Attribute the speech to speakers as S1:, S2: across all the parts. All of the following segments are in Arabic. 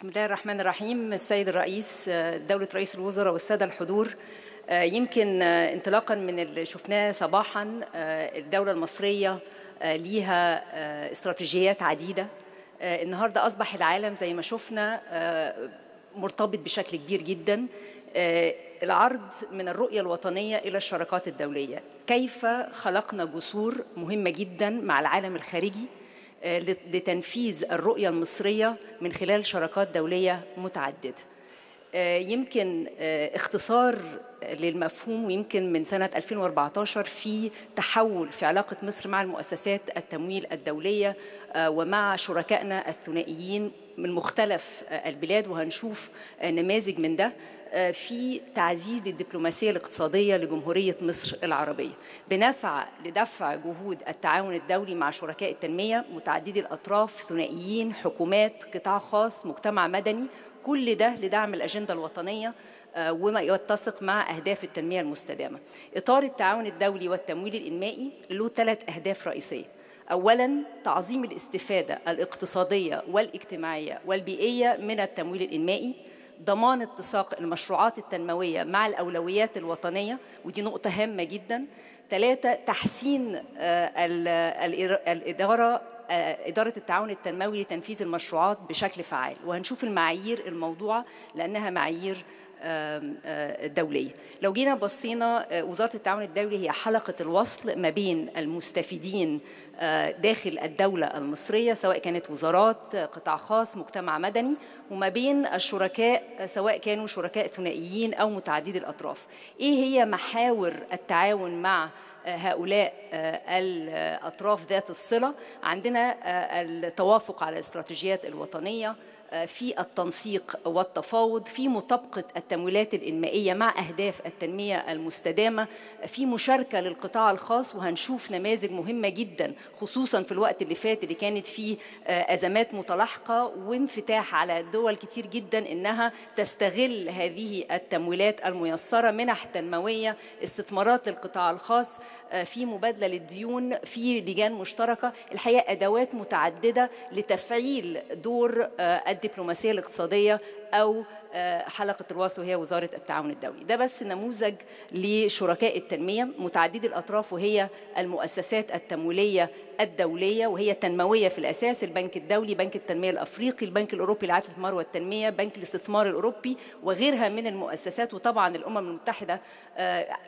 S1: بسم الله الرحمن الرحيم. السيد الرئيس دولة رئيس الوزراء والسادة الحضور يمكن انطلاقا من اللي شفناه صباحا الدولة المصرية ليها استراتيجيات عديدة. النهاردة أصبح العالم زي ما شفنا مرتبط بشكل كبير جدا العرض من الرؤية الوطنية إلى الشراكات الدولية. كيف خلقنا جسور مهمة جدا مع العالم الخارجي؟ لتنفيذ الرؤية المصرية من خلال شراكات دولية متعددة. يمكن اختصار للمفهوم ويمكن من سنة 2014 في تحول في علاقة مصر مع المؤسسات التمويل الدولية ومع شركائنا الثنائيين من مختلف البلاد وهنشوف نماذج من ده. في تعزيز الدبلوماسية الاقتصادية لجمهورية مصر العربية. بنسعى لدفع جهود التعاون الدولي مع شركاء التنمية متعددي الأطراف ثنائيين حكومات قطاع خاص مجتمع مدني كل ده لدعم الأجندة الوطنية وما يتسق مع أهداف التنمية المستدامة. إطار التعاون الدولي والتمويل الإنمائي له ثلاث أهداف رئيسية. اولا تعظيم الاستفادة الاقتصادية والاجتماعية والبيئية من التمويل الإنمائي. ضمان اتساق المشروعات التنموية مع الأولويات الوطنية ودي نقطة هامة جدا. ثلاثة تحسين الإدارة إدارة التعاون التنموي لتنفيذ المشروعات بشكل فعال. وهنشوف المعايير الموضوعة لأنها معايير دولية. لو جينا بصينا وزارة التعاون الدولي هي حلقة الوصل ما بين المستفيدين داخل الدولة المصرية سواء كانت وزارات قطاع خاص مجتمع مدني وما بين الشركاء سواء كانوا شركاء ثنائيين أو متعددي الأطراف. إيه هي محاور التعاون مع هؤلاء الأطراف ذات الصلة؟ عندنا التوافق على الاستراتيجيات الوطنية في التنسيق والتفاوض في مطابقة التمويلات الإنمائية مع أهداف التنمية المستدامة في مشاركة للقطاع الخاص وهنشوف نماذج مهمة جدا خصوصا في الوقت اللي فات اللي كانت فيه أزمات متلاحقة وانفتاح على دول كتير جدا إنها تستغل هذه التمويلات الميسرة منح تنموية استثمارات للقطاع الخاص في مبادلة للديون في لجان مشتركة. الحقيقة أدوات متعددة لتفعيل دور الدبلوماسية الاقتصادية أو حلقة الوصل وهي وزارة التعاون الدولي. ده بس نموذج لشركاء التنمية متعددي الأطراف وهي المؤسسات التمويلية الدولية وهي تنمويه في الأساس البنك الدولي بنك التنمية الأفريقي البنك الأوروبي لإعادة الاستثمار والتنمية بنك الاستثمار الأوروبي وغيرها من المؤسسات. وطبعا الأمم المتحدة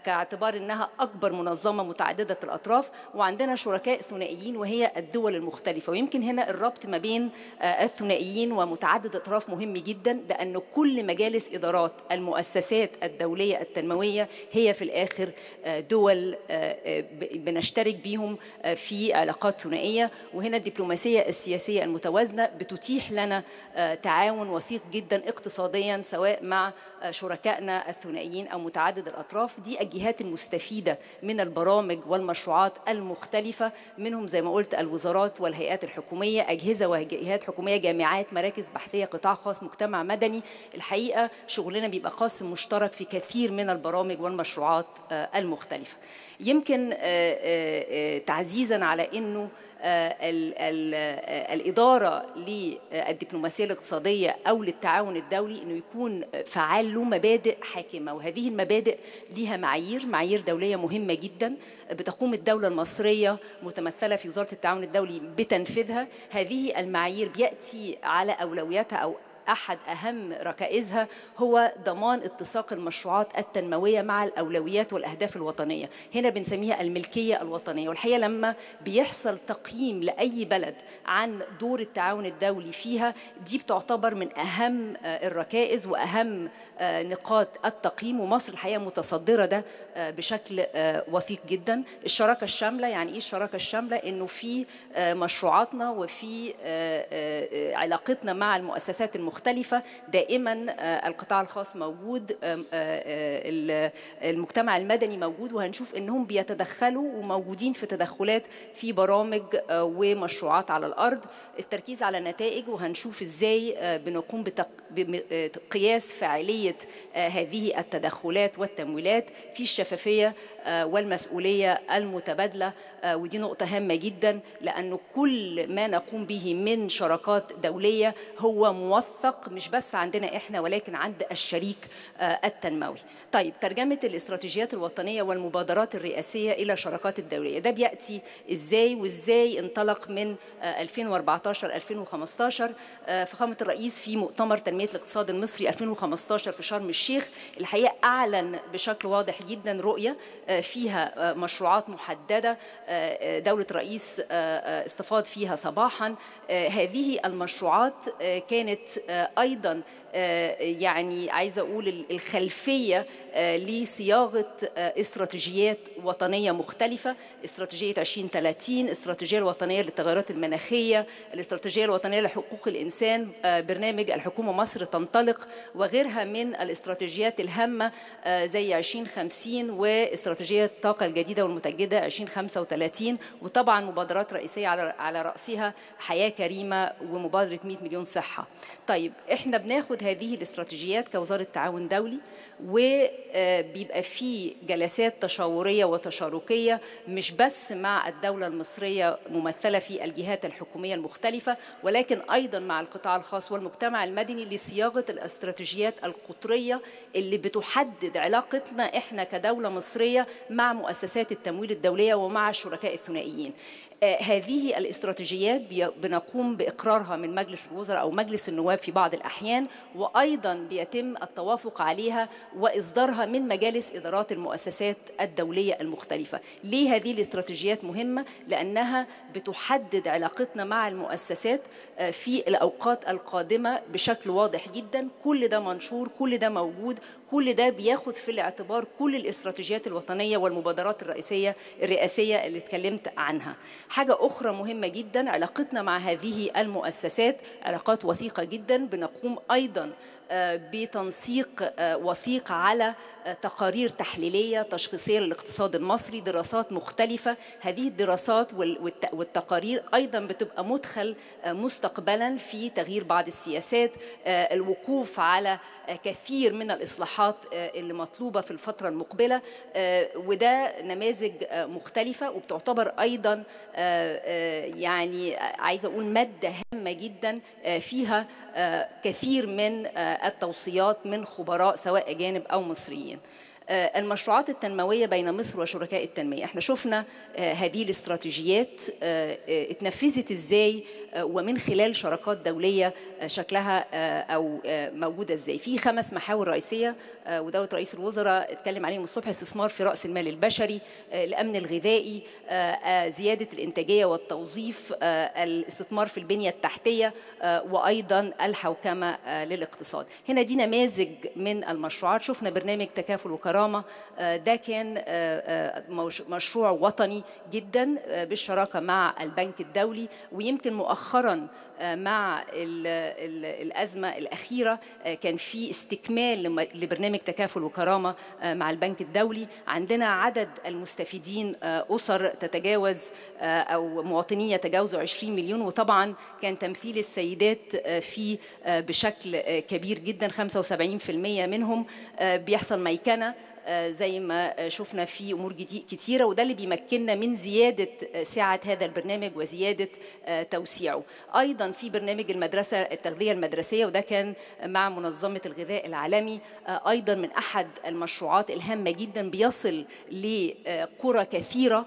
S1: كاعتبار إنها أكبر منظمة متعددة الأطراف. وعندنا شركاء ثنائيين وهي الدول المختلفة. ويمكن هنا الربط ما بين الثنائيين ومتعدد الاطراف مهم جدا. لأن كل مجالس إدارات المؤسسات الدولية التنموية هي في الآخر دول بنشترك بيهم في علاقات ثنائية. وهنا الدبلوماسية السياسية المتوازنة بتتيح لنا تعاون وثيق جدا اقتصاديا سواء مع شركائنا الثنائيين أو متعدد الأطراف دي الجهات المستفيدة من البرامج والمشروعات المختلفة. منهم زي ما قلت الوزارات والهيئات الحكومية أجهزة وجهات حكومية جامعات مراكز بحثية قطاع خاص مجتمع مدني. الحقيقة شغلنا بيبقى قاسم مشترك في كثير من البرامج والمشروعات المختلفة. يمكن تعزيزا على إنه ال ال الإدارة للدبلوماسية الاقتصادية أو للتعاون الدولي أنه يكون فعال له مبادئ حاكمة وهذه المبادئ لها معايير معايير دولية مهمة جدا بتقوم الدولة المصرية متمثلة في وزارة التعاون الدولي بتنفيذها. هذه المعايير بيأتي على أولوياتها أو أحد أهم ركائزها هو ضمان اتساق المشروعات التنموية مع الأولويات والأهداف الوطنية. هنا بنسميها الملكية الوطنية. والحقيقة لما بيحصل تقييم لأي بلد عن دور التعاون الدولي فيها دي بتعتبر من أهم الركائز وأهم نقاط التقييم. ومصر الحقيقة متصدرة ده بشكل وثيق جدا. الشراكة الشاملة يعني إيه الشراكة الشاملة؟ إنه في مشروعاتنا وفي علاقتنا مع المؤسسات المختلفه دائما القطاع الخاص موجود المجتمع المدني موجود وهنشوف إنهم بيتدخلوا وموجودين في تدخلات في برامج ومشروعات على الأرض. التركيز على النتائج وهنشوف إزاي بنقوم بقياس فاعلية هذه التدخلات والتمويلات في الشفافية والمسؤولية المتبادلة ودي نقطة هامة جدا لأنه كل ما نقوم به من شراكات دولية هو موثق موثق مش بس عندنا إحنا ولكن عند الشريك التنموي. طيب ترجمة الاستراتيجيات الوطنية والمبادرات الرئاسية إلى شراكات الدولية ده بيأتي إزاي وإزاي انطلق من 2014 2015 فخامة الرئيس في مؤتمر تنمية الاقتصاد المصري 2015 في شرم الشيخ. الحقيقة أعلن بشكل واضح جدا رؤية فيها مشروعات محددة دولة رئيس استفاض فيها صباحا. هذه المشروعات كانت أيضا يعني عايزة أقول الخلفية لصياغة استراتيجيات وطنية مختلفة. استراتيجية 2030 الاستراتيجيه الوطنية للتغيرات المناخية الاستراتيجية الوطنية لحقوق الإنسان. برنامج الحكومة مصر تنطلق وغيرها من الاستراتيجيات الهامة زي 2050 واستراتيجية الطاقة الجديدة والمتجدده 2035 وطبعا مبادرات رئيسية على على رأسها حياة كريمة ومبادرة 100 مليون صحة. طيب إحنا بناخد هذه الاستراتيجيات كوزارة تعاون دولي وبيبقى في جلسات تشاورية وتشاركية مش بس مع الدولة المصرية ممثلة في الجهات الحكومية المختلفة ولكن أيضا مع القطاع الخاص والمجتمع المدني لصياغة الاستراتيجيات القطرية اللي بتحدد علاقتنا إحنا كدولة مصرية مع مؤسسات التمويل الدولية ومع الشركاء الثنائيين. هذه الاستراتيجيات بنقوم بإقرارها من مجلس الوزراء أو مجلس النواب في بعض الأحيان وأيضا بيتم التوافق عليها وإصدارها من مجالس إدارات المؤسسات الدولية المختلفة. ليه هذه الاستراتيجيات مهمة؟ لأنها بتحدد علاقتنا مع المؤسسات في الأوقات القادمة بشكل واضح جدا، كل ده منشور، كل ده موجود، كل ده بياخد في الاعتبار كل الاستراتيجيات الوطنية والمبادرات الرئيسية الرئاسية اللي اتكلمت عنها. حاجة أخرى مهمة جدا علاقتنا مع هذه المؤسسات علاقات وثيقة جدا بنقوم أيضا بتنسيق وثيق على تقارير تحليلية تشخيصية للاقتصاد المصري دراسات مختلفة. هذه الدراسات والتقارير أيضا بتبقى مدخل مستقبلا في تغيير بعض السياسات. الوقوف على كثير من الإصلاحات اللي مطلوبة في الفترة المقبلة. وده نماذج مختلفة وبتعتبر أيضا يعني عايزة أقول مادة هامة جدا فيها كثير من التوصيات من خبراء سواء أجانب أو مصريين. المشروعات التنموية بين مصر وشركاء التنمية. إحنا شفنا هذه الاستراتيجيات اتنفذت إزاي ومن خلال شراكات دولية شكلها أو موجودة إزاي. في خمس محاور رئيسية ودولة رئيس الوزراء اتكلم عليهم الصبح استثمار في رأس المال البشري الأمن الغذائي زيادة الإنتاجية والتوظيف الاستثمار في البنية التحتية وأيضا الحوكمة للاقتصاد. هنا دي نماذج من المشروعات. شفنا برنامج تكافل وكرامة ده كان مشروع وطني جدا بالشراكة مع البنك الدولي ويمكن مؤخرا مع ال ال الأزمة الأخيرة كان في استكمال لبرنامج تكافل وكرامة مع البنك الدولي. عندنا عدد المستفيدين أسر تتجاوز أو مواطنين يتجاوزوا 20 مليون وطبعا كان تمثيل السيدات فيه بشكل كبير جدا 75% منهم بيحصل ميكنة زي ما شفنا في أمور كتيرة وده اللي بيمكننا من زيادة سعة هذا البرنامج وزيادة توسيعه. أيضا في برنامج المدرسة التغذية المدرسية وده كان مع منظمة الغذاء العالمي. أيضا من أحد المشروعات الهامة جدا بيصل لقرى كثيرة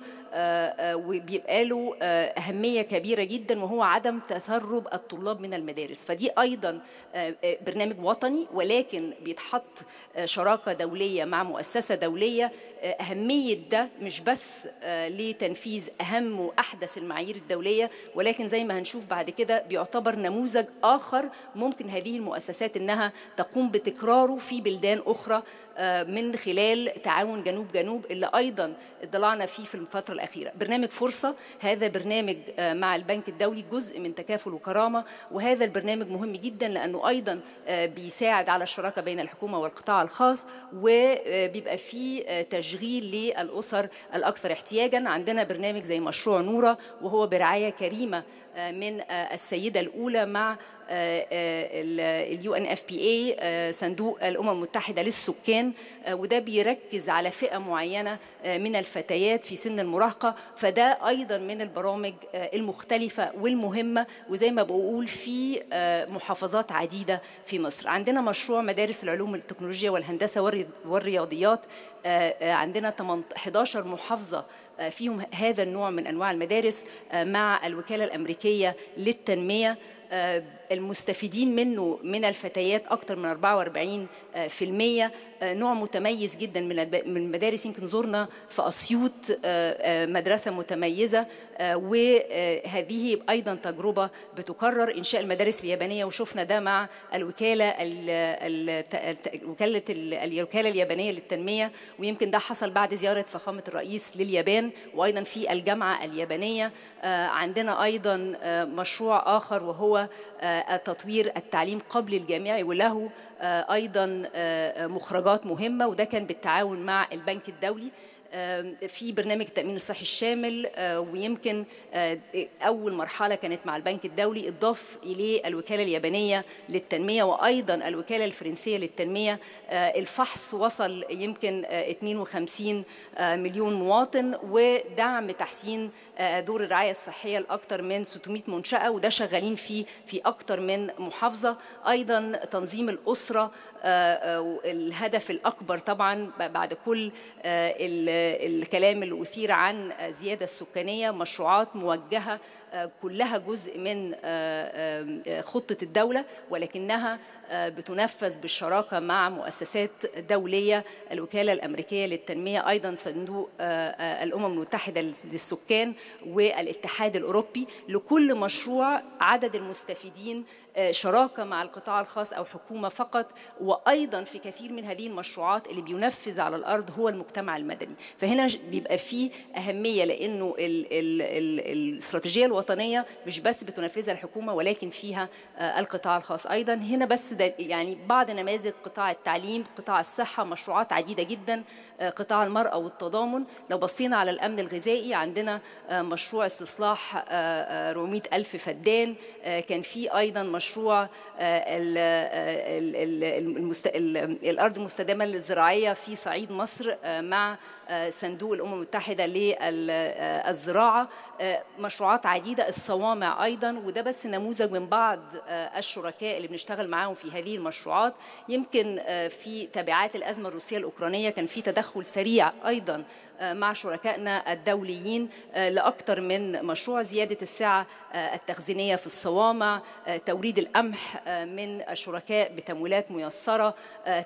S1: وبيبقى له أهمية كبيرة جدا وهو عدم تسرب الطلاب من المدارس. فدي أيضا برنامج وطني ولكن بيتحط شراكة دولية مع مؤسسة دولية أهمية ده مش بس لتنفيذ أهم وأحدث المعايير الدولية ولكن زي ما هنشوف بعد كده بيعتبر نموذج آخر ممكن هذه المؤسسات إنها تقوم بتكراره في بلدان أخرى. من خلال تعاون جنوب جنوب اللي أيضا اطلعنا فيه في الفترة الأخيرة. برنامج فرصة هذا برنامج مع البنك الدولي جزء من تكافل وكرامة وهذا البرنامج مهم جدا لأنه أيضا بيساعد على الشراكة بين الحكومة والقطاع الخاص وبيبقى فيه تشغيل للأسر الأكثر احتياجا. عندنا برنامج زي مشروع نورة وهو برعاية كريمة من السيدة الأولى مع ال UNFPA صندوق الأمم المتحدة للسكان وده بيركز على فئة معينة من الفتيات في سن المراهقة. فده أيضا من البرامج المختلفة والمهمة وزي ما بقول في محافظات عديدة في مصر. عندنا مشروع مدارس العلوم والتكنولوجيا والهندسة والرياضيات عندنا 11 محافظة فيهم هذا النوع من أنواع المدارس مع الوكالة الأمريكية للتنمية. المستفيدين منه من الفتيات أكثر من 44 في المية نوع متميز جدا من المدارس. يمكن زرنا في أسيوط مدرسة متميزة وهذه أيضا تجربة بتكرر إنشاء المدارس اليابانية. وشفنا ده مع الوكالة وكالة الوكالة اليابانية للتنمية. ويمكن ده حصل بعد زيارة فخامة الرئيس لليابان. وأيضا في الجامعة اليابانية عندنا أيضا مشروع آخر وهو تطوير التعليم قبل الجامعي وله أيضا مخرجات مهمة وده كان بالتعاون مع البنك الدولي. في برنامج التأمين الصحي الشامل ويمكن أول مرحلة كانت مع البنك الدولي إضاف إليه الوكالة اليابانية للتنمية وأيضا الوكالة الفرنسية للتنمية. الفحص وصل يمكن 52 مليون مواطن ودعم تحسين دور الرعاية الصحية لأكثر من 600 منشأة وده شغالين فيه في أكثر من محافظة. أيضا تنظيم الأسرة الهدف الأكبر طبعا بعد كل الكلام اللي أثير عن زيادة السكانية مشروعات موجهة كلها جزء من خطة الدولة ولكنها بتنفذ بالشراكة مع مؤسسات دولية الوكالة الأمريكية للتنمية أيضا صندوق الأمم المتحدة للسكان والاتحاد الأوروبي لكل مشروع عدد المستفيدين شراكة مع القطاع الخاص أو حكومة فقط وأيضا في كثير من هذه المشروعات اللي بينفذ على الأرض هو المجتمع المدني. فهنا بيبقى فيه أهمية لأنه ال ال ال الاستراتيجية الوطنية مش بس بتنفذها الحكومة ولكن فيها القطاع الخاص. أيضا هنا بس يعني بعض نماذج قطاع التعليم قطاع الصحة مشروعات عديدة جدا قطاع المرأة والتضامن. لو بصينا على الأمن الغذائي عندنا مشروع استصلاح 400 ألف فدان. كان في أيضا مشروع الأرض المستدامة للزراعية في صعيد مصر مع صندوق الأمم المتحدة للزراعة مشروعات عديدة الصوامع أيضا وده بس نموذج من بعض الشركاء اللي بنشتغل معاهم في هذه المشروعات. يمكن في تبعات الأزمة الروسية الأوكرانية كان في تدخل سريع أيضا مع شركائنا الدوليين لأكثر من مشروع زيادة السعة التخزينية في الصوامع توريد القمح من الشركاء بتمويلات ميسرة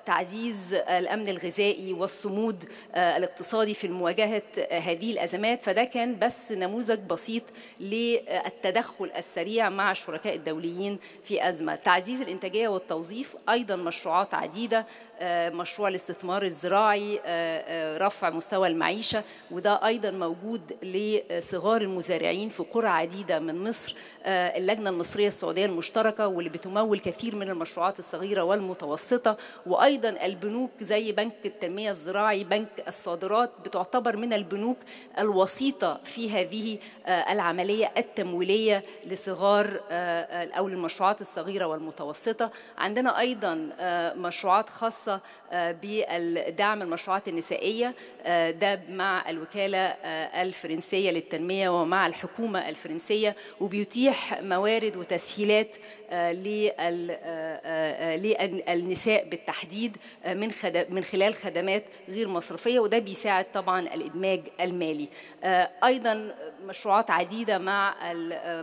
S1: تعزيز الأمن الغذائي والصمود الاقتصادي في مواجهة هذه الأزمات. فده كان بس نموذج بسيط للتدخل السريع مع الشركاء الدوليين في أزمة. تعزيز الإنتاجية والتوظيف أيضا مشروعات عديدة مشروع الاستثمار الزراعي رفع مستوى المعيشة وده أيضا موجود لصغار المزارعين في قرى عديدة من مصر اللجنة المصرية السعودية المشتركة واللي بتمول كثير من المشروعات الصغيرة والمتوسطة وأيضا البنوك زي بنك التنمية الزراعي بنك الصادرات بتعتبر من البنوك الوسيطة في هذه العملية التمويلية لصغار أو للمشروعات الصغيرة والمتوسطة. عندنا أيضا مشروعات خاصة بدعم المشروعات النسائية ده مع الوكالة الفرنسية للتنمية ومع الحكومة الفرنسية وبيتيح موارد وتسهيلات للنساء بالتحديد من من خلال خدمات غير مصرفية وده بيساعد طبعا الإدماج المالي. أيضا مشروعات عديدة مع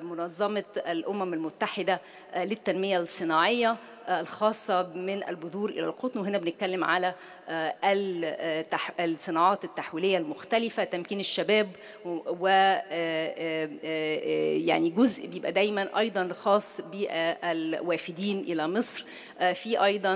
S1: منظمة الأمم المتحدة للتنمية الصناعية الخاصة من البذور إلى القطن. وهنا بنتكلم على الصناعات التحويلية المختلفة تمكين الشباب و يعني جزء بيبقى دايما أيضا خاص بالوافدين إلى مصر. في أيضا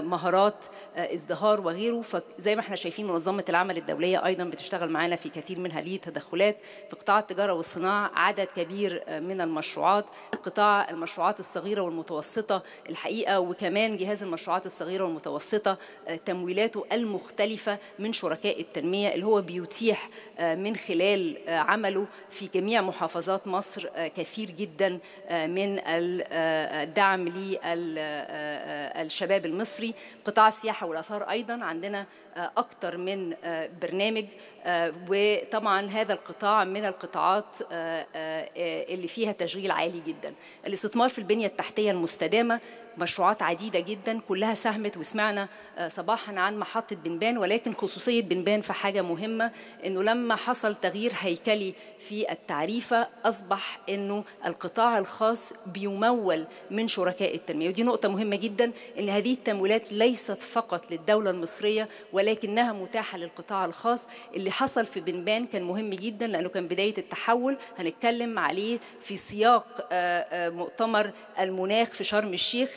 S1: مهارات ازدهار وغيره. فزي ما إحنا شايفين منظمة العمل الدولية أيضا بتشتغل معنا في كثير من هذه التدخلات في قطاع التجارة والصناعة عدد كبير من المشروعات. قطاع المشروعات الصغيرة والمتوسطة الحقيقة وكمان جهاز المشروعات الصغيرة والمتوسطة تمويلاته المختلفة من شركاء التنمية اللي هو بيتيح من خلال عمله في جميع محافظات مصر كثير جدا من الدعم للشباب المصري. قطاع السياحة والآثار أيضا عندنا أكثر من برنامج وطبعا هذا القطاع من القطاعات اللي فيها تشغيل عالي جدا. الاستثمار في البنية التحتية المستدامة مشروعات عديدة جدا كلها ساهمت وسمعنا صباحا عن محطة بنبان ولكن خصوصية بنبان في حاجة مهمة إنه لما حصل تغيير هيكلي في التعريفة أصبح إنه القطاع الخاص بيمول من شركاء التنمية. ودي نقطة مهمة جدا إن هذه التمويلات ليست فقط للدولة المصرية ولكنها متاحة للقطاع الخاص. اللي حصل في بنبان كان مهم جدا لأنه كان بداية التحول. هنتكلم عليه في سياق مؤتمر المناخ في شرم الشيخ.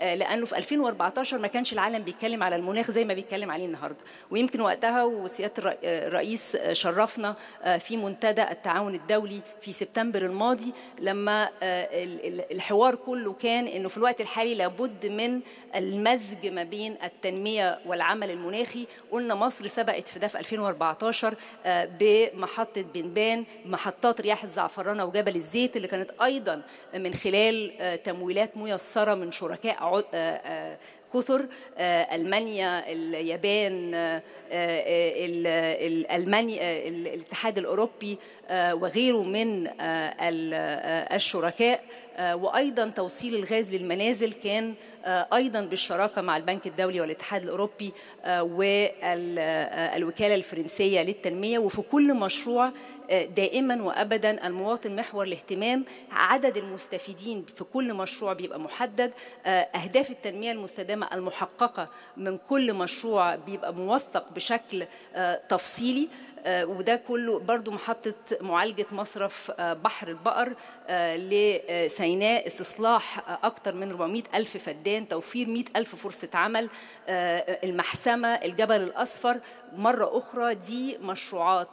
S1: لأنه في 2014 ما كانش العالم بيتكلم على المناخ زي ما بيتكلم عليه النهارده. ويمكن وقتها وسيادة الرئيس شرفنا في منتدى التعاون الدولي في سبتمبر الماضي لما الحوار كله كان إنه في الوقت الحالي لابد من المزج ما بين التنمية والعمل المناخي. قلنا مصر سبقت في ده في 2014 بمحطة بنبان محطات رياح الزعفرانة وجبل الزيت اللي كانت أيضا من خلال تمويلات ميسرة من شركاء كثر ألمانيا اليابان ألمانيا الاتحاد الأوروبي وغيره من الشركاء. وأيضا توصيل الغاز للمنازل كان أيضا بالشراكة مع البنك الدولي والاتحاد الأوروبي والوكالة الفرنسية للتنمية. وفي كل مشروع دائما وابدا المواطن محور الاهتمام. عدد المستفيدين في كل مشروع بيبقى محدد. أهداف التنمية المستدامة المحققة من كل مشروع بيبقى موثق بشكل تفصيلي. وده كله برضو محطة معالجة مصرف بحر البقر لسيناء استصلاح أكثر من 400 ألف فدان توفير 100 ألف فرصة عمل المحسمة الجبل الأصفر. مرة أخرى دي مشروعات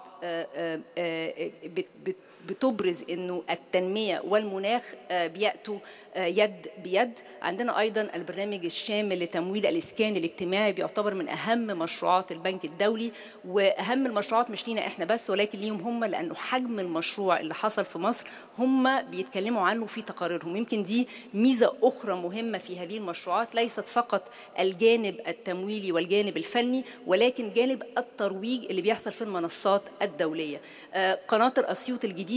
S1: بتبرز إنه التنمية والمناخ بيأتوا يد بيد. عندنا أيضا البرنامج الشامل لتمويل الإسكان الاجتماعي بيعتبر من أهم مشروعات البنك الدولي. وأهم المشروعات مش لينا إحنا بس ولكن ليهم هم لأنه حجم المشروع اللي حصل في مصر هم بيتكلموا عنه في تقاريرهم. يمكن دي ميزة أخرى مهمة في هذه المشروعات ليست فقط الجانب التمويلي والجانب الفني ولكن جانب الترويج اللي بيحصل في المنصات الدولية. قناطر اسيوط الجديدة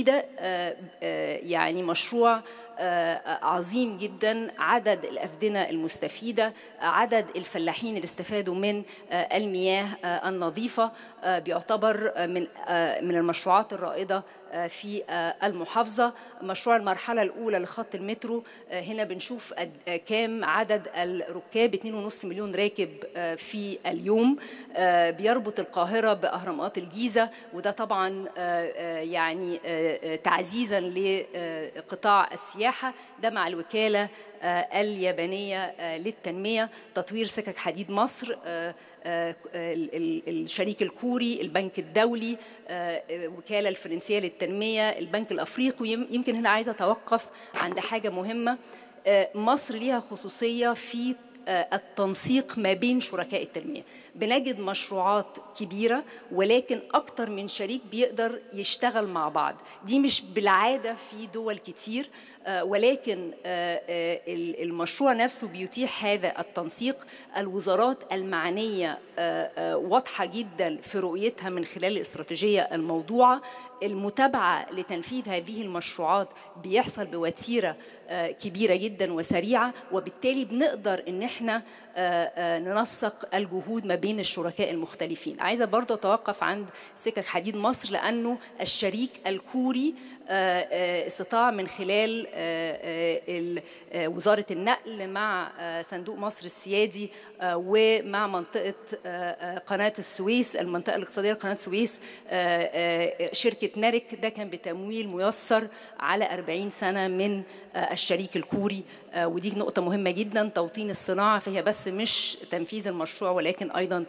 S1: يعني مشروع عظيم جدا. عدد الأفدنة المستفيدة عدد الفلاحين اللي استفادوا من المياه النظيفة بيعتبر من من المشروعات الرائدة في المحافظة. مشروع المرحلة الأولى لخط المترو هنا بنشوف كام عدد الركاب. 2.5 مليون راكب في اليوم. بيربط القاهرة بأهرامات الجيزة وده طبعا يعني تعزيزا لقطاع السياحة. ده مع الوكالة اليابانية للتنمية تطوير سكك حديد مصر الشريك الكوري البنك الدولي الوكالة الفرنسية للتنمية البنك الأفريقي. يمكن هنا عايزة أتوقف عند حاجة مهمة مصر ليها خصوصية في التنسيق ما بين شركاء التنمية. بنجد مشروعات كبيرة ولكن أكتر من شريك بيقدر يشتغل مع بعض. دي مش بالعادة في دول كتير ولكن المشروع نفسه بيتيح هذا التنسيق. الوزارات المعنية واضحة جدا في رؤيتها من خلال الاستراتيجية الموضوعة المتابعة لتنفيذ هذه المشروعات بيحصل بوتيرة كبيرة جدا وسريعة وبالتالي بنقدر إن إحنا ننسق الجهود ما بين الشركاء المختلفين. عايزة برضه أتوقف عند سكك حديد مصر لأنه الشريك الكوري استطاع من خلال وزارة النقل مع صندوق مصر السيادي ومع منطقة قناة السويس المنطقة الاقتصادية لقناة السويس شركة نارك. ده كان بتمويل ميسر على 40 سنة من الشريك الكوري. ودي نقطة مهمة جدا توطين الصناعة. فهي بس مش تنفيذ المشروع ولكن أيضا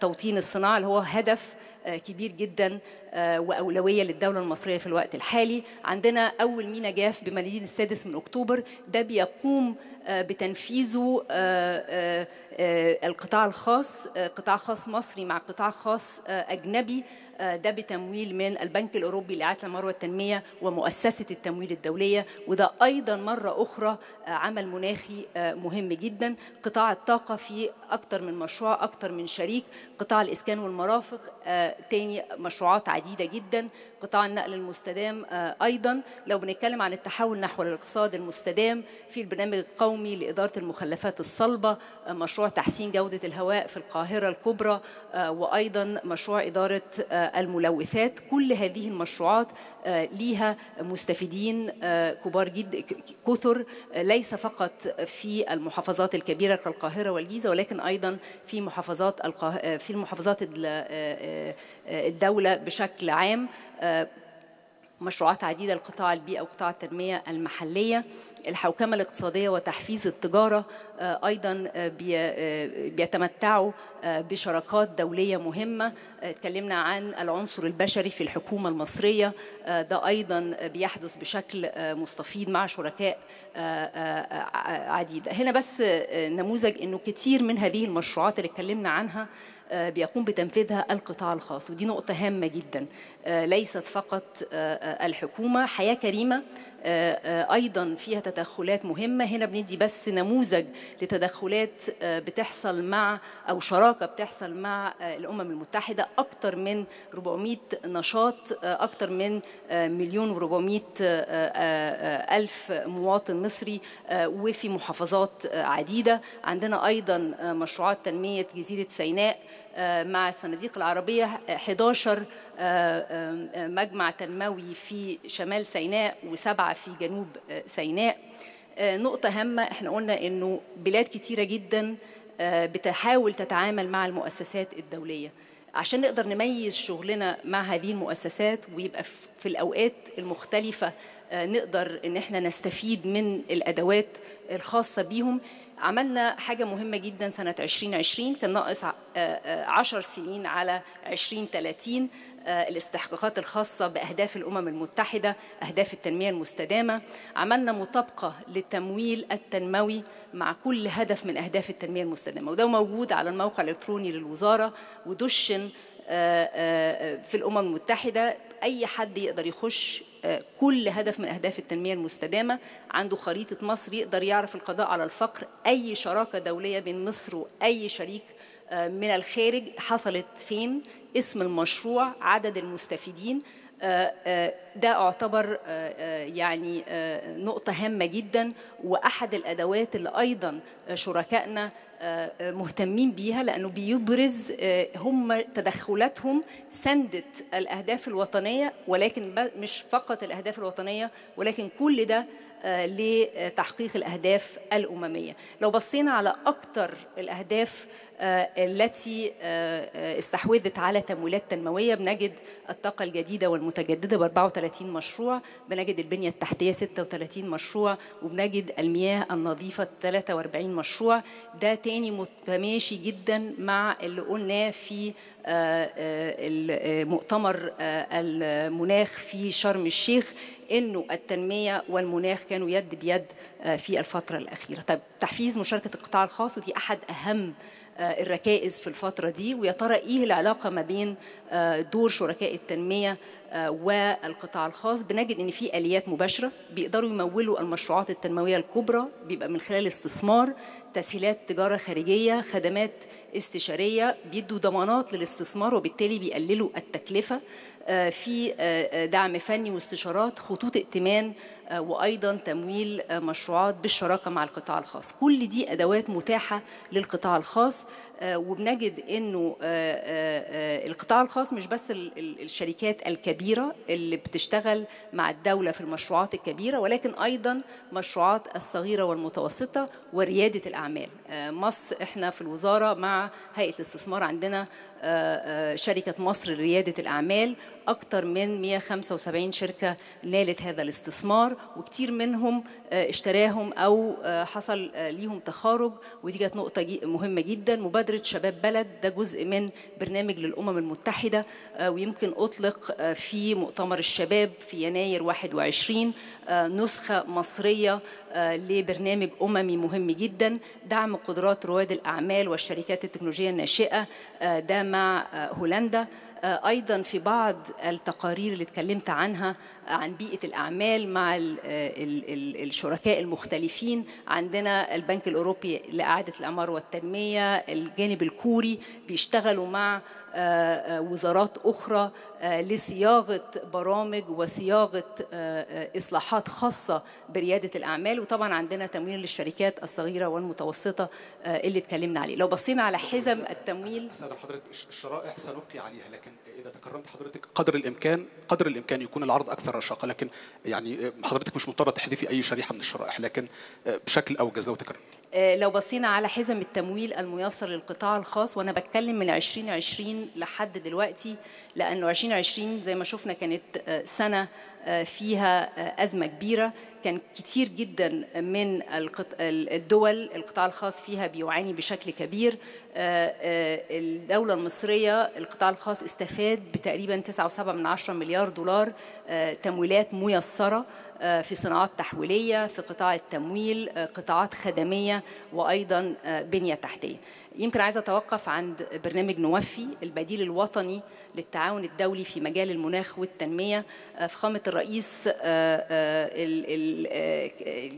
S1: توطين الصناعة اللي هو هدف كبير جدا وأولوية للدولة المصرية في الوقت الحالي. عندنا أول مينا جاف بمدينة السادس من أكتوبر. ده بيقوم بتنفيذه القطاع الخاص قطاع خاص مصري مع قطاع خاص أجنبي. ده بتمويل من البنك الأوروبي لإعادة العمارة والتنمية ومؤسسة التمويل الدولية وده أيضا مرة أخرى عمل مناخي مهم جدا. قطاع الطاقة في أكثر من مشروع أكثر من شريك. قطاع الإسكان والمرافق تاني مشروعات عديدة جدا. قطاع النقل المستدام أيضا. لو بنتكلم عن التحول نحو الاقتصاد المستدام في البرنامج القومي لإدارة المخلفات الصلبة مشروع تحسين جودة الهواء في القاهرة الكبرى وأيضا مشروع إدارة الملوثات. كل هذه المشروعات ليها مستفيدين كبار جدا كثر ليس فقط في المحافظات الكبيرة كالقاهرة والجيزة ولكن أيضا في محافظات في المحافظات الدولة بشكل عام مشروعات عديدة لقطاع البيئة وقطاع التنمية المحلية. الحوكمة الاقتصادية وتحفيز التجارة أيضا بيتمتعوا بشراكات دولية مهمة. اتكلمنا عن العنصر البشري في الحكومة المصرية. ده أيضا بيحدث بشكل مستفيض مع شركاء عديدة. هنا بس نموذج أنه كتير من هذه المشروعات اللي اتكلمنا عنها بيقوم بتنفيذها القطاع الخاص. ودي نقطة هامة جدا. ليست فقط الحكومة حياة كريمة أيضا فيها تدخلات مهمة. هنا بندي بس نموذج لتدخلات بتحصل مع أو شراكة بتحصل مع الأمم المتحدة. أكثر من 400 نشاط أكثر من مليون و400 ألف مواطن مصري وفي محافظات عديدة. عندنا أيضا مشروعات تنمية جزيرة سيناء مع الصناديق العربية 11 مجمع تنموي في شمال سيناء وسبعة في جنوب سيناء. نقطة هامة إحنا قلنا إنه بلاد كتيرة جدا بتحاول تتعامل مع المؤسسات الدولية. عشان نقدر نميز شغلنا مع هذه المؤسسات ويبقى في الأوقات المختلفة نقدر إن إحنا نستفيد من الأدوات الخاصة بيهم. عملنا حاجة مهمة جدا سنة 2020 كان ناقص 10 سنين على 2030 الاستحقاقات الخاصة بأهداف الأمم المتحدة أهداف التنمية المستدامة. عملنا مطابقة للتمويل التنموي مع كل هدف من أهداف التنمية المستدامة وده موجود على الموقع الإلكتروني للوزارة ودشن في الأمم المتحدة أي حد يقدر يخش كل هدف من أهداف التنمية المستدامة عنده خريطة مصر يقدر يعرف القضاء على الفقر. أي شراكة دولية بين مصر وأي شريك من الخارج حصلت فين اسم المشروع عدد المستفيدين. ده أعتبر يعني نقطة هامة جدا. وأحد الأدوات اللي أيضا شركائنا مهتمين بيها لأنه بيبرز هم تدخلاتهم سندت الأهداف الوطنية ولكن مش فقط الأهداف الوطنية ولكن كل ده لتحقيق الأهداف الأممية. لو بصينا على أكثر الأهداف التي استحوذت على تمويلات تنموية بنجد الطاقة الجديدة والمتجددة ب 34 مشروع بنجد البنية التحتية 36 مشروع وبنجد المياه النظيفة 43 مشروع. ده تاني متماشي جدا مع اللي قلناه في مؤتمر المناخ في شرم الشيخ إنه التنمية والمناخ كانوا يد بيد في الفترة الأخيرة. طيب تحفيز مشاركة القطاع الخاص ودي أحد أهم الركائز في الفترة دي ويا ترى إيه العلاقة ما بين دور شركاء التنمية والقطاع الخاص؟ بنجد إن في آليات مباشرة بيقدروا يمولوا المشروعات التنموية الكبرى بيبقى من خلال استثمار تسهيلات تجارة خارجية خدمات استشارية بيدوا ضمانات للاستثمار وبالتالي بيقللوا التكلفة. في دعم فني واستشارات خطوط ائتمان وأيضا تمويل مشروعات بالشراكة مع القطاع الخاص. كل دي أدوات متاحة للقطاع الخاص وبنجد إنه القطاع الخاص مش بس الشركات الكبيرة اللي بتشتغل مع الدولة في المشروعات الكبيرة ولكن أيضا مشروعات الصغيرة والمتوسطة وريادة الأعمال. مصر إحنا في الوزارة مع هيئة الاستثمار عندنا شركة مصر لريادة الأعمال أكثر من 175 شركة نالت هذا الاستثمار وكثير منهم اشتراهم أو حصل ليهم تخارج. ودي كانت نقطة مهمة جدا. مبادرة شباب بلد ده جزء من برنامج للأمم المتحدة ويمكن أطلق في مؤتمر الشباب في يناير 21 نسخة مصرية لبرنامج أممي مهم جدا. دعم قدرات رواد الأعمال والشركات التكنولوجية الناشئة ده مع هولندا. أيضا في بعض التقارير اللي اتكلمت عنها عن بيئة الأعمال مع ال ال ال الشركاء المختلفين. عندنا البنك الأوروبي لإعادة الإعمار والتنمية الجانب الكوري بيشتغلوا مع وزارات أخرى لصياغة برامج وصياغة إصلاحات خاصة بريادة الأعمال. وطبعا عندنا تمويل للشركات الصغيرة والمتوسطة اللي اتكلمنا عليه. لو بصينا على حزم التمويل
S2: أستاذ حضرتك الشرائح سنبقي عليها؟ لكن إذا تكرمت حضرتك قدر الامكان قدر الإمكان يكون العرض أكثر رشاقة. لكن يعني حضرتك مش مضطره تحذفي أي شريحة من الشرائح لكن بشكل أوجز لو تكرمت
S1: لو بصينا على حزم التمويل الميسر للقطاع الخاص وأنا بتكلم من 2020 لحد دلوقتي لأنه 2020 زي ما شفنا كانت سنة فيها أزمة كبيرة. كان كتير جدا من الدول القطاع الخاص فيها بيعاني بشكل كبير. الدولة المصرية القطاع الخاص استفاد بتقريبا 9.7 مليار دولار تمويلات ميسرة في صناعات تحويلية في قطاع التمويل قطاعات خدمية وأيضا بنية تحتية. يمكن عايزة أتوقف عند برنامج نوفي البديل الوطني للتعاون الدولي في مجال المناخ والتنمية فخامة الرئيس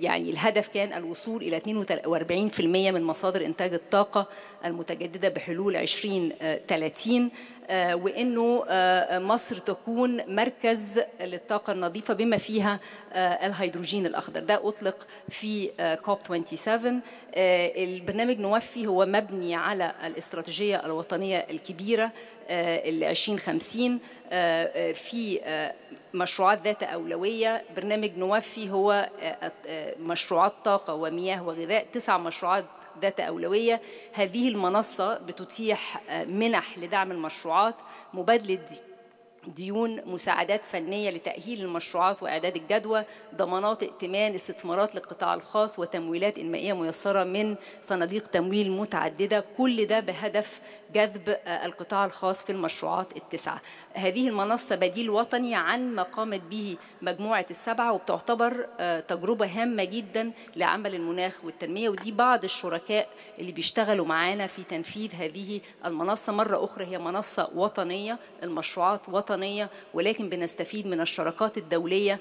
S1: يعني الهدف كان الوصول إلى 42% من مصادر إنتاج الطاقة المتجددة بحلول 2030 وإنه مصر تكون مركز للطاقة النظيفة بما فيها الهيدروجين الأخضر. ده أطلق في كوب 27 البرنامج نوفي هو مبني على الاستراتيجية الوطنية الكبيرة ال 2050 في مشروعات ذات أولوية. برنامج نوفي هو مشروعات طاقة ومياه وغذاء تسع مشروعات ذات أولوية. هذه المنصة بتتيح منح لدعم المشروعات مبادلة ديون مساعدات فنية لتأهيل المشروعات وإعداد الجدوى ضمانات ائتمان استثمارات للقطاع الخاص وتمويلات إنمائية ميسرة من صناديق تمويل متعددة. كل ده بهدف جذب القطاع الخاص في المشروعات التسعة. هذه المنصة بديل وطني عن ما قامت به مجموعة السبعة وبتعتبر تجربة هامة جدا لعمل المناخ والتنمية. ودي بعض الشركاء اللي بيشتغلوا معانا في تنفيذ هذه المنصة. مرة أخرى هي منصة وطنية المشروعات وطنية. وطنية ولكن بنستفيد من الشراكات الدولية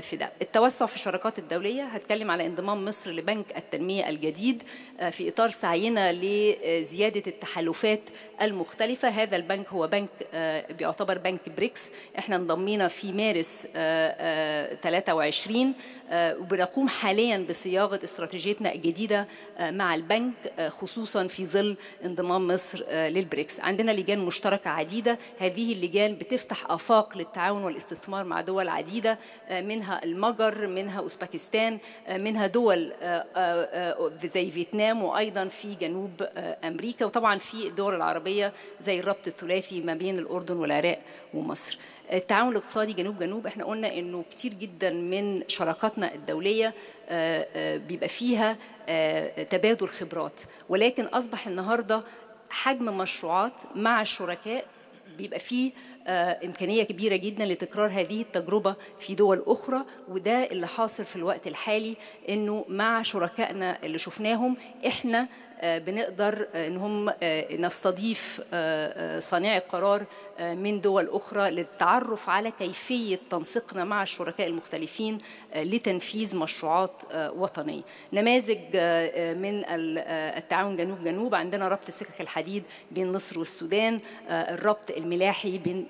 S1: في ده. التوسع في الشراكات الدولية هتكلم على انضمام مصر لبنك التنمية الجديد في إطار سعينا لزيادة التحالفات المختلفة. هذا البنك هو بنك بيعتبر بنك بريكس. إحنا انضمينا في مارس 23 وبنقوم حاليا بصياغة استراتيجيتنا الجديدة مع البنك خصوصا في ظل انضمام مصر للبريكس. عندنا لجان مشتركة عديدة. هذه اللجان بتفتح آفاق للتعاون والاستثمار مع دول عديدة منها المجر منها أوزبكستان منها دول زي فيتنام وأيضا في جنوب أمريكا. وطبعا في الدول العربية زي الربط الثلاثي ما بين الأردن والعراق ومصر. التعاون الاقتصادي جنوب جنوب إحنا قلنا إنه كتير جدا من شراكاتنا الدولية بيبقى فيها تبادل خبرات. ولكن أصبح النهارده حجم مشروعات مع الشركاء بيبقى فيه إمكانية كبيرة جدا لتكرار هذه التجربة في دول أخرى وده اللي حاصل في الوقت الحالي إنه مع شركائنا اللي شفناهم إحنا بنقدر إن هم نستضيف صانعي القرار من دول أخرى للتعرف على كيفية تنسيقنا مع الشركاء المختلفين لتنفيذ مشروعات وطنية. نماذج من التعاون جنوب جنوب عندنا ربط سكك الحديد بين مصر والسودان، الربط الملاحي بين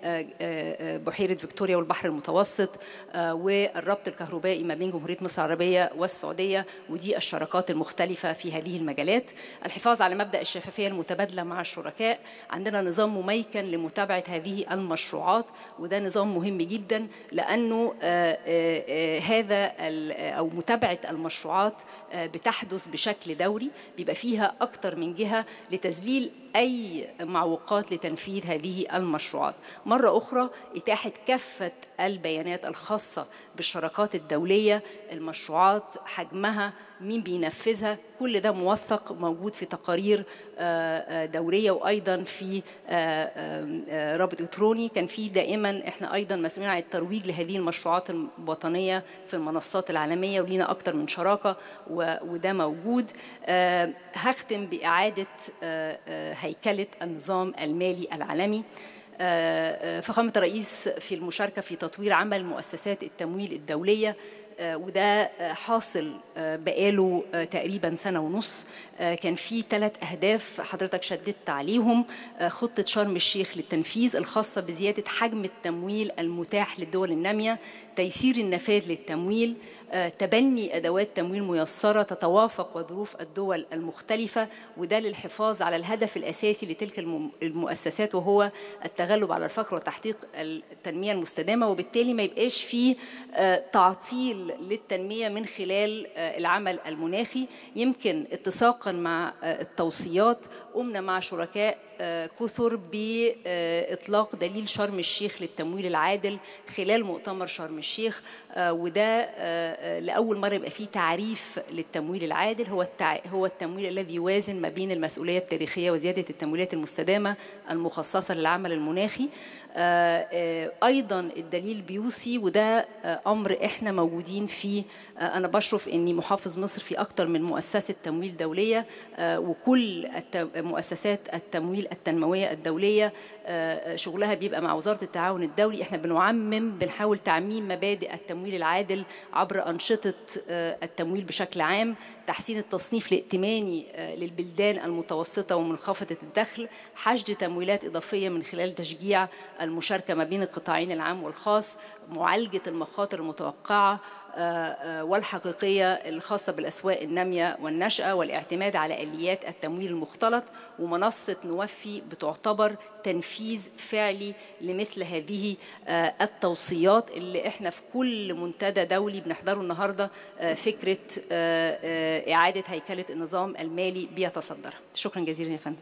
S1: بحيرة فيكتوريا والبحر المتوسط والربط الكهربائي ما بين جمهورية مصر العربية والسعودية ودي الشراكات المختلفة في هذه المجالات. الحفاظ على مبدأ الشفافية المتبادلة مع الشركاء عندنا نظام مميكن لمتابعة هذه المشروعات وده نظام مهم جدا لأنه هذا أو متابعة المشروعات بتحدث بشكل دوري بيبقى فيها أكتر من جهة لتذليل أي معوقات لتنفيذ هذه المشروعات. مرة أخرى إتاحة كافة البيانات الخاصة بالشراكات الدولية المشروعات حجمها مين بينفذها كل ده موثق موجود في تقارير دورية وأيضا في رابط إلكتروني. كان في دائما إحنا أيضا مسؤولين عن الترويج لهذه المشروعات الوطنية في المنصات العالمية ولينا أكتر من شراكة وده موجود. هختم بإعادة هيكلة النظام المالي العالمي فخامة الرئيس في المشاركة في تطوير عمل مؤسسات التمويل الدولية وده حاصل بقاله تقريبا سنة ونص كان في ثلاث أهداف حضرتك شددت عليهم خطة شرم الشيخ للتنفيذ الخاصة بزيادة حجم التمويل المتاح للدول النامية تيسير النفاذ للتمويل تبني أدوات تمويل ميسرة تتوافق وظروف الدول المختلفة وده للحفاظ على الهدف الأساسي لتلك المؤسسات وهو التغلب على الفقر وتحقيق التنمية المستدامة. وبالتالي ما يبقاش فيه تعطيل للتنمية من خلال العمل المناخي. يمكن اتساقا مع التوصيات قمنا مع شركاء كثر بإطلاق دليل شرم الشيخ للتمويل العادل خلال مؤتمر شرم الشيخ. وده لأول مرة يبقى فيه تعريف للتمويل العادل. هو هو التمويل الذي يوازن ما بين المسؤولية التاريخية وزيادة التمويلات المستدامة المخصصة للعمل المناخي. أيضا الدليل بيوصي وده أمر إحنا موجودين فيه. أنا بشرف إني محافظ مصر في أكثر من مؤسسة تمويل دولية. وكل مؤسسات التمويل التنموية الدولية شغلها بيبقى مع وزارة التعاون الدولي. إحنا بنعمم بنحاول تعميم مبادئ التمويل العادل عبر أنشطة التمويل بشكل عام تحسين التصنيف الائتماني للبلدان المتوسطة ومنخفضة الدخل حشد تمويلات إضافية من خلال تشجيع المشاركة ما بين القطاعين العام والخاص معالجة المخاطر المتوقعة والحقيقية الخاصة بالأسواق النامية والنشأة والاعتماد على آليات التمويل المختلط ومنصة نوفي بتعتبر تنفيذ فعلي لمثل هذه التوصيات اللي إحنا في كل منتدى دولي بنحضره النهاردة فكرة إعادة هيكلة النظام المالي بيتصدرها. شكرا جزيلا يا فندم.